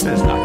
says nothing.